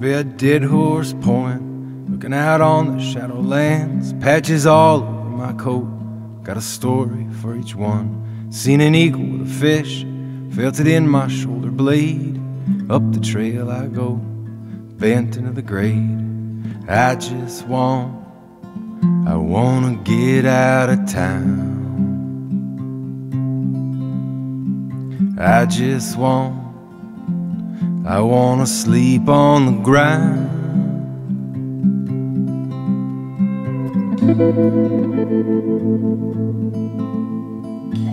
be a dead horse point, looking out on the shadowlands. Patches all over my coat, got a story for each one. Seen an eagle with a fish, felt it in my shoulder blade. Up the trail I go, bent into the grade. I just want, I wanna get out of town. I just want, I wanna sleep on the ground.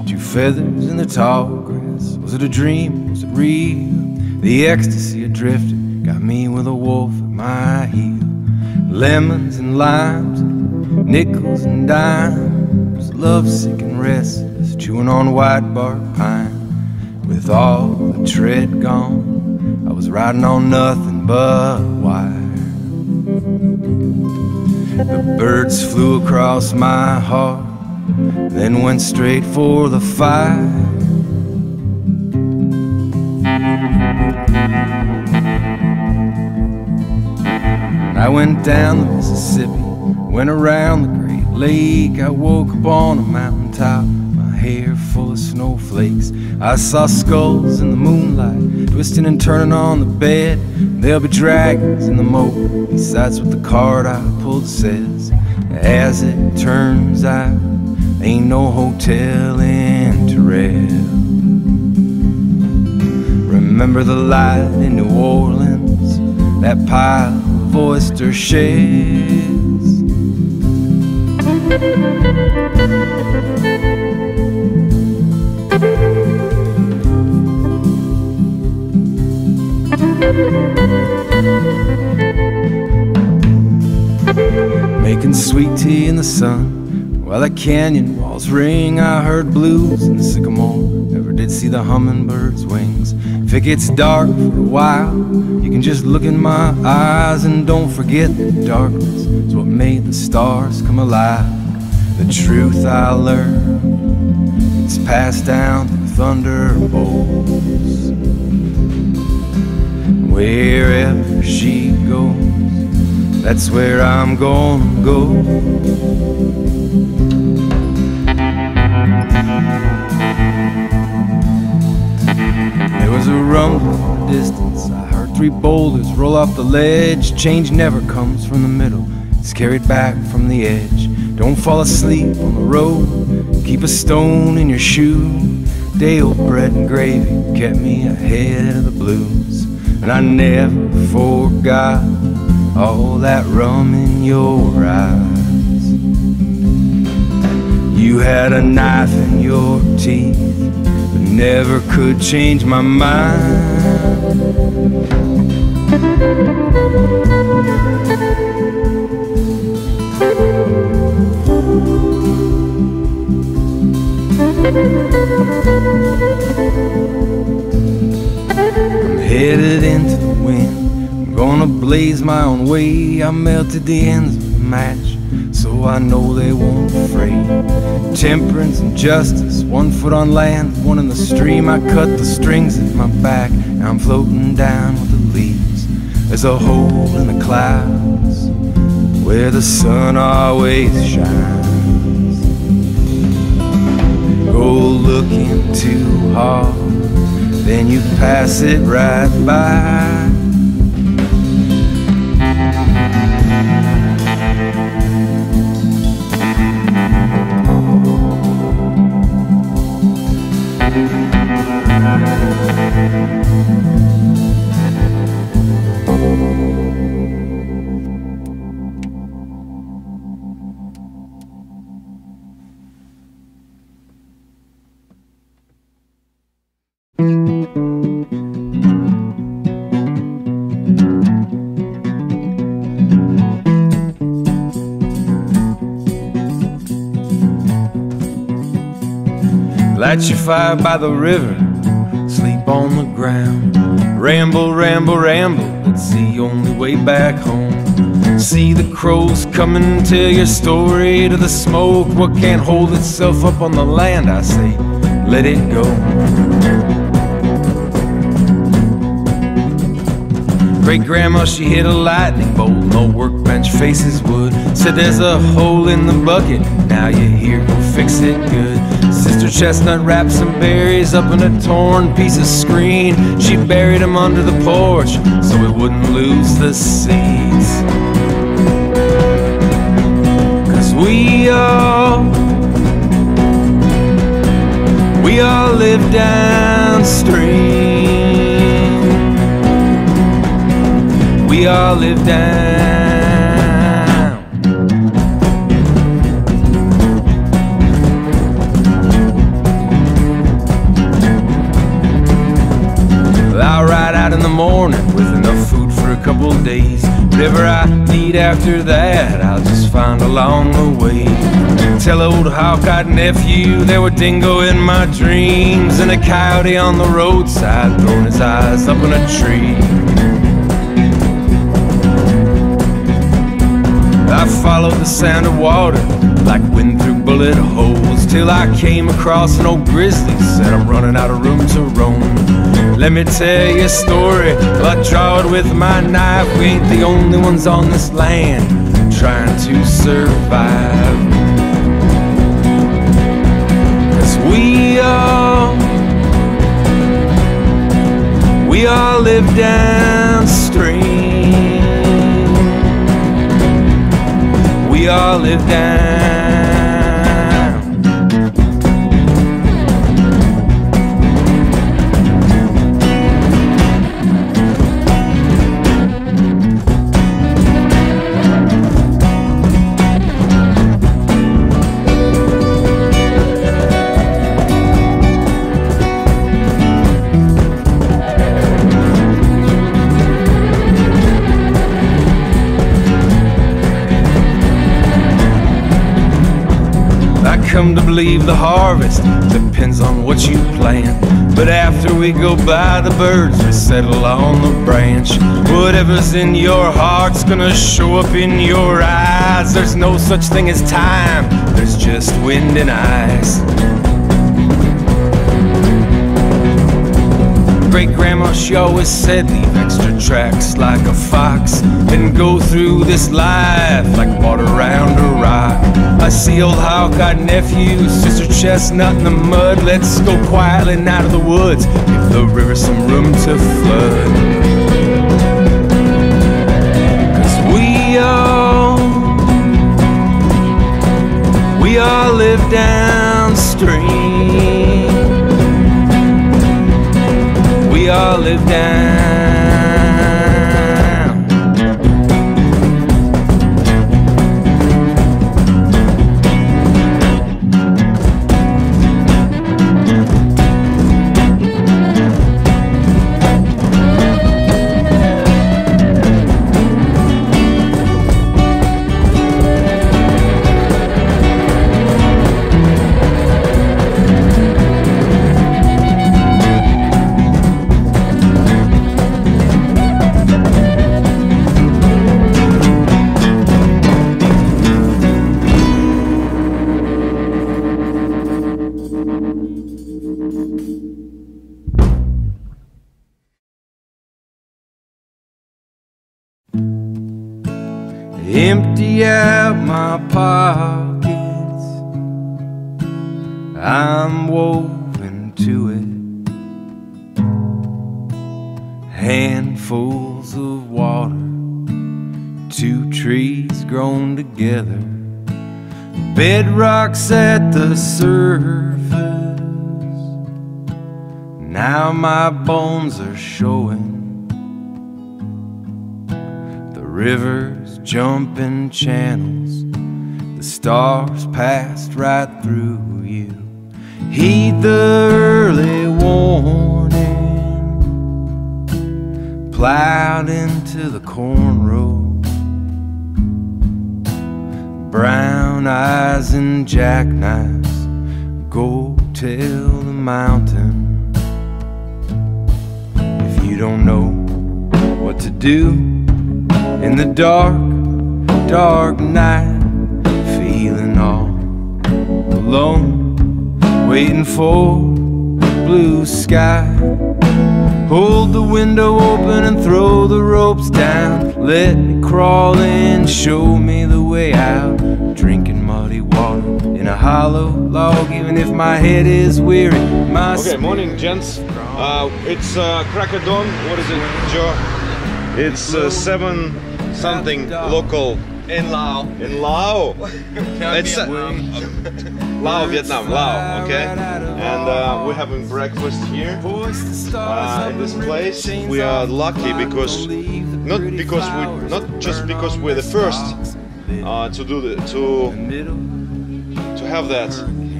Two feathers in the tall grass. Was it a dream? Was it real? The ecstasy of drifting got me with a wolf at my heel. Lemons and limes, nickels and dimes, lovesick and restless, chewing on white bark pine. With all the tread gone, was riding on nothing but wire. The birds flew across my heart, then went straight for the fire. I went down the Mississippi, went around the Great Lake. I woke up on a mountaintop, hair full of snowflakes. I saw skulls in the moonlight, twisting and turning on the bed. There'll be dragons in the moat, besides what the card I pulled says. As it turns out, ain't no hotel in Terrell. Remember the light in New Orleans, that pile of oyster shells. Making sweet tea in the sun while the canyon walls ring. I heard blues in the sycamore. Never did see the hummingbird's wings. If it gets dark for a while, you can just look in my eyes and don't forget that darkness is what made the stars come alive. The truth I learned, it's passed down through thunderbolts. Wherever she goes, that's where I'm gonna go. There was a rumble in the distance. I heard three boulders roll off the ledge. Change never comes from the middle, it's carried back from the edge. Don't fall asleep on the road, keep a stone in your shoe. Day old bread and gravy kept me ahead of the blues. And I never forgot all that rum in your eyes. You had a knife in your teeth, but never could change my mind. I'm headed into the wind. I'm gonna blaze my own way. I melted the ends of the match, so I know they won't fray. Temperance and justice, one foot on land, one in the stream. I cut the strings at my back. Now I'm floating down with the leaves. There's a hole in the clouds where the sun always shines. Go looking too hard, then you pass it right by. Light your fire by the river, sleep on the ground. Ramble, ramble, ramble, it's the only way back home. See the crows coming, tell your story to the smoke. What can't hold itself up on the land, I say, let it go. Great grandma, she hit a lightning bolt. No workbench faces wood. Said there's a hole in the bucket. Now you're here, go fix it good. Sister Chestnut wrapped some berries up in a torn piece of screen. She buried them under the porch so we wouldn't lose the seeds. Cause we all, we all live downstream. We all live down. I'll ride out in the morning with enough food for a couple days. Whatever I need after that, I'll just find along the way. Tell old hawk-eyed nephew there were dingo in my dreams and a coyote on the roadside throwing his eyes up in a tree. I followed the sound of water like wind through bullet holes till I came across an old grizzly. Said I'm running out of room to roam. Let me tell you a story. I draw it with my knife. We ain't the only ones on this land trying to survive. Cause we all, we all live downstream. Live down. Come to believe the harvest depends on what you plant. But after we go by the birds, we settle on the branch. Whatever's in your heart's gonna show up in your eyes. There's no such thing as time, there's just wind and ice. Great grandma, she always said, leave extra tracks like a fox and go through this life like water around a rock. I see old hawk-eyed nephew, sister chestnut in the mud. Let's go quietly out of the woods, give the river some room to flood. All down. Out my pockets. I'm woven to it. Handfuls of water, two trees grown together. Bedrocks at the surface. Now my bones are showing. The rivers jumping channels. The stars passed right through you. Heed the early warning. Plowed into the corn row. Brown eyes and jackknives. Go tell the mountain. If you don't know what to do in the dark dark night, feeling all alone, waiting for blue sky. Hold the window open and throw the ropes down. Let me crawl in, show me the way out. Drinking muddy water in a hollow log, even if my head is weary. My Okay, morning, gents. Uh, it's uh, crack of dawn. What is it, Joe? It's uh, seven something local In Lao. in Lao. It's uh, Lao, Vietnam, Lao. Okay, and uh, we're having breakfast here. Uh, in this place, we are lucky because not because we not just because we're the first uh, to do the to to have that,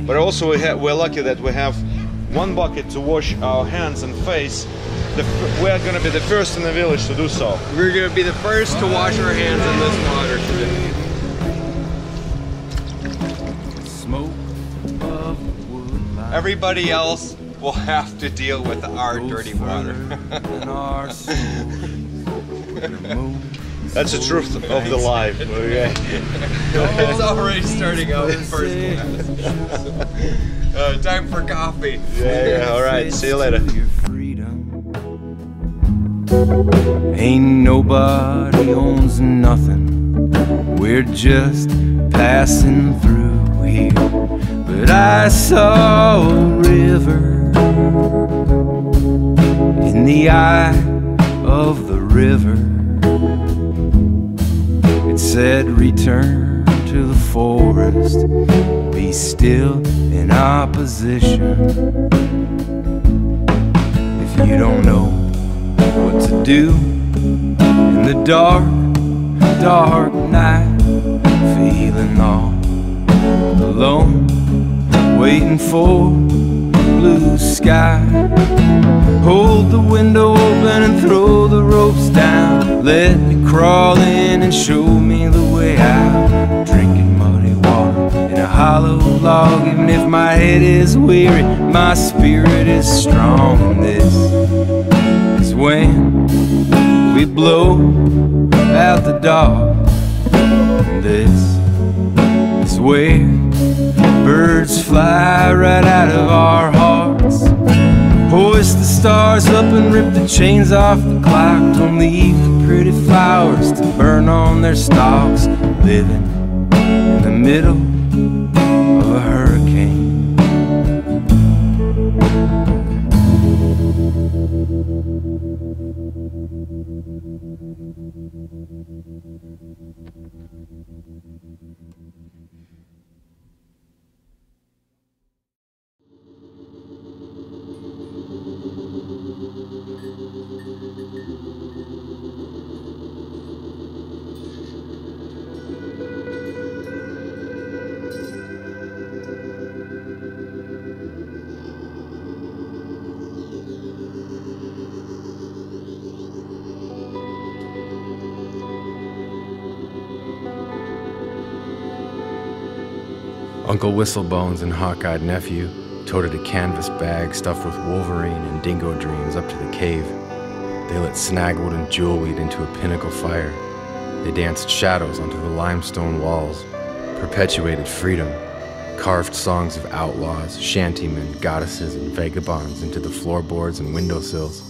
but also we ha- we're lucky that we have one bucket to wash our hands and face. The we're gonna be the first in the village to do so. We're gonna be the first to wash our hands in this water today. Smoke of wood Everybody else will have to deal with our dirty water. That's the truth of the life. Okay. it's already starting out in first class. Uh, time for coffee. Yeah, yeah. All right. See you later. Your freedom. Ain't nobody owns nothing. We're just passing through here. But I saw a river in the eye of the river. It said, Return to the forest, be still in opposition. If you don't know what to do in the dark, dark night, feeling all alone, waiting for blue sky. Hold the window open and throw the ropes down. Let me crawl in and show me the way out. Hollow log. Even if my head is weary, my spirit is strong. And this is when we blow out the dark. And this is where birds fly right out of our hearts. Hoist the stars up and rip the chains off the clock. Don't leave the pretty flowers to burn on their stalks. Living in the middle of a Uncle Whistlebones and hawk-eyed nephew toted a canvas bag stuffed with wolverine and dingo dreams up to the cave. They lit snagwood and jewelweed into a pinnacle fire. They danced shadows onto the limestone walls, perpetuated freedom, carved songs of outlaws, shantymen, goddesses, and vagabonds into the floorboards and windowsills.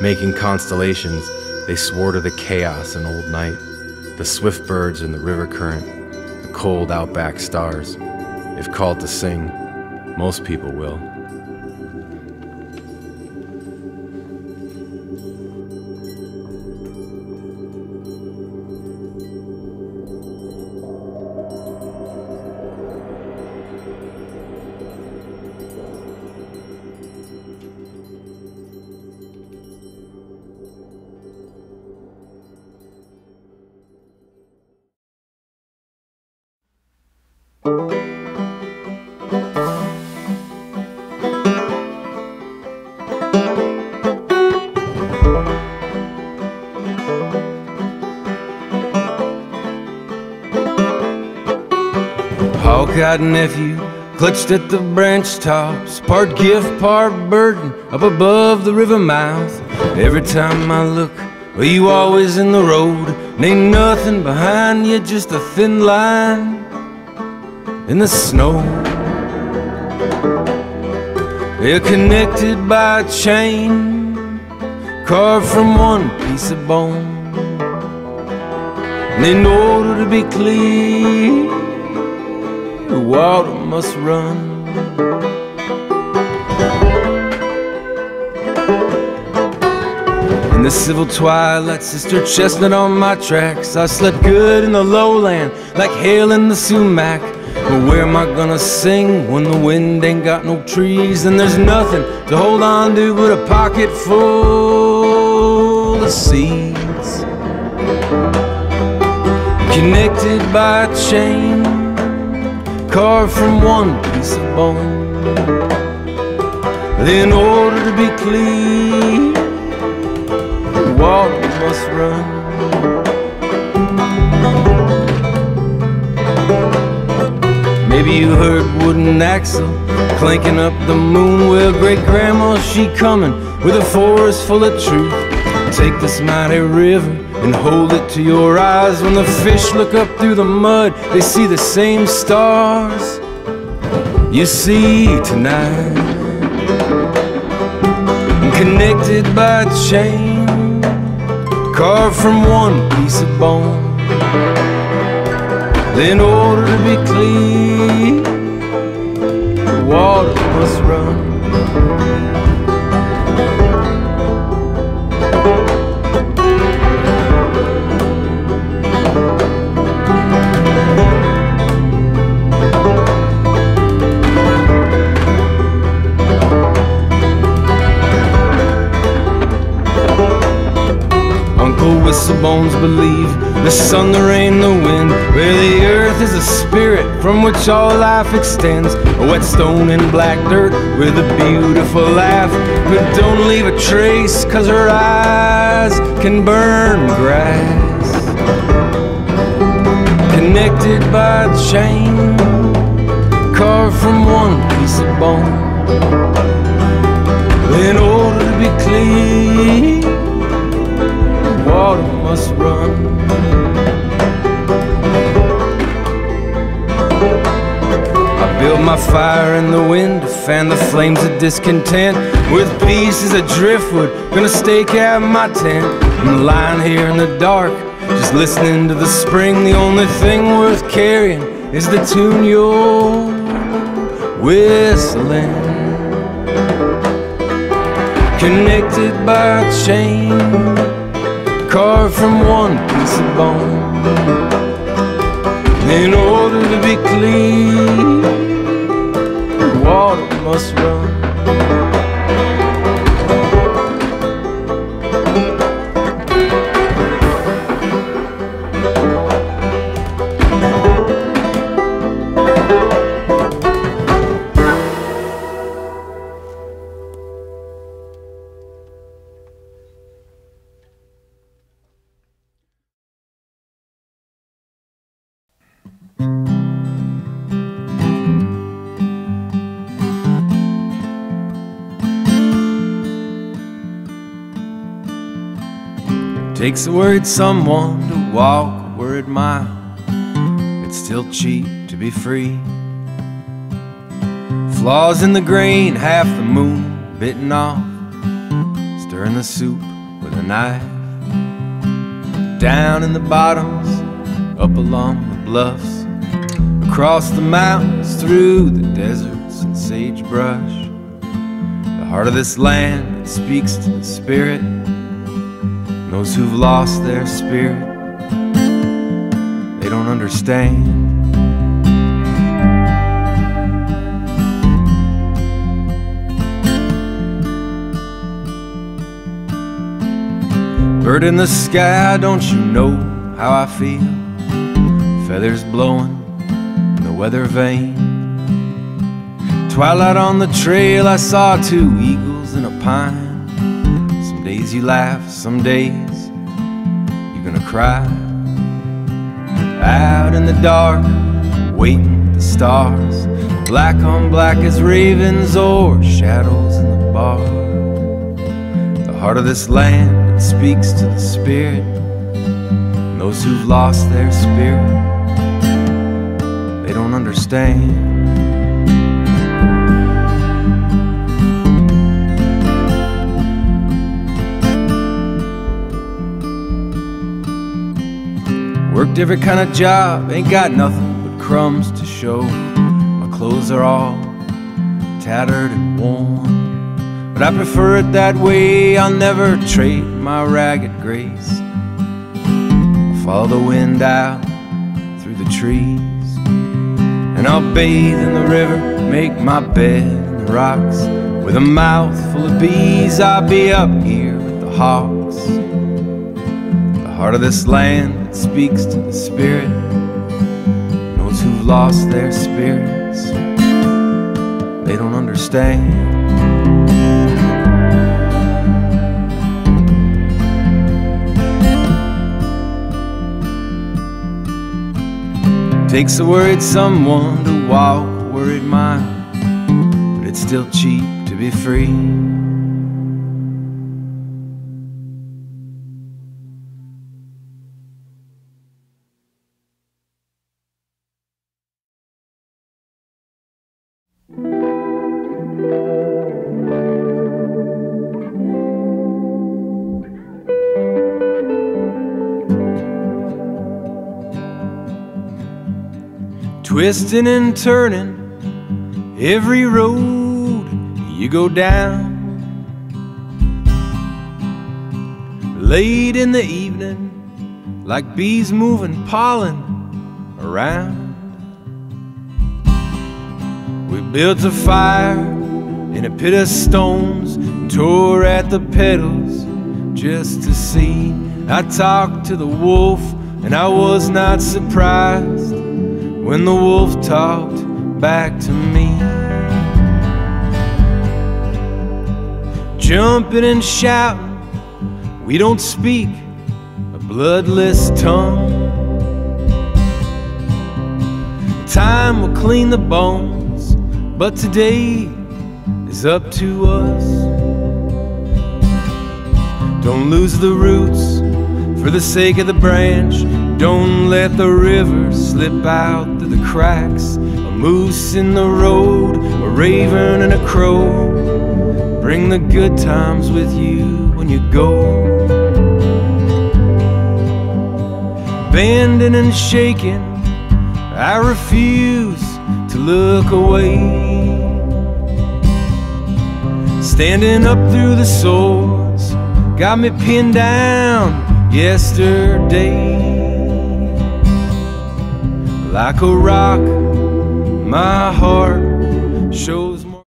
Making constellations, they swore to the chaos and old night, the swift birds and the river current, cold outback stars. If called to sing, most people will. Hawk-eyed nephew clutched at the branch tops, part gift, part burden, up above the river mouth. Every time I look, well, you always in the road, and ain't nothing behind you, just a thin line in the snow. They're connected by a chain carved from one piece of bone. And in order to be clean, the water must run. In the civil twilight, Sister Chestnut on my tracks. I slept good in the lowland, like hail in the sumac. But where am I gonna sing when the wind ain't got no trees? And there's nothing to hold on to but a pocket full of seeds. Connected by a chain, carved from one piece of bone. But In order to be clean, the water must run. Maybe you heard wooden axle clanking up the moon. Well, great grandma, she coming with a forest full of truth. Take this mighty river and hold it to your eyes. When the fish look up through the mud, they see the same stars you see tonight. Connected by a chain, carved from one piece of bone. In order to be clean, the water must run. From which all life extends. A wet stone and black dirt with a beautiful laugh, but don't leave a trace, cause her eyes can burn grass. Connected by chain, carved from one piece of bone. In order to be clean water must run. Build my fire in the wind to fan the flames of discontent. With pieces of driftwood, gonna stake out my tent. I'm lying here in the dark, just listening to the spring. The only thing worth carrying is the tune you're whistling. Connected by a chain carved from one piece of bone. In order to be clean, Takes a word someone to walk a word mile. It's still cheap to be free. Flaws in the grain, half the moon bitten off. Stirring the soup with a knife. Down in the bottoms, up along the bluffs, across the mountains, through the deserts and sagebrush. The heart of this land, it speaks to the spirit. Those who've lost their spirit, they don't understand. Bird in the sky, don't you know how I feel? Feathers blowing in the weather vane. Twilight on the trail, I saw two eagles in a pine. Days you laugh, some days you're gonna cry. Out in the dark, waiting the stars. Black on black as ravens or shadows in the bar. The heart of this land, it speaks to the spirit. And those who've lost their spirit, they don't understand. Different kind of job, ain't got nothing but crumbs to show. My clothes are all tattered and worn, but I prefer it that way. I'll never trade my ragged grace. I'll follow the wind out through the trees, and I'll bathe in the river, make my bed in the rocks. With a mouth full of bees, I'll be up here with the hawks. The heart of this land speaks to the spirit Those who've lost their spirits. They don't understand. Takes a worried someone to walk a worried mile, but it's still cheap to be free. Twisting and turning every road you go down. Late in the evening, like bees moving pollen around. We built a fire in a pit of stones and tore at the petals just to see. I talked to the wolf and I was not surprised when the wolf talked back to me. Jumping and shouting, we don't speak a bloodless tongue. Time will clean the bones, but today is up to us. Don't lose the roots for the sake of the branch. Don't let the river slip out through the cracks. A moose in the road, a raven and a crow. Bring the good times with you when you go. Bending and shaking, I refuse to look away. Standing up through the swords, got me pinned down yesterday like a rock. My heart shows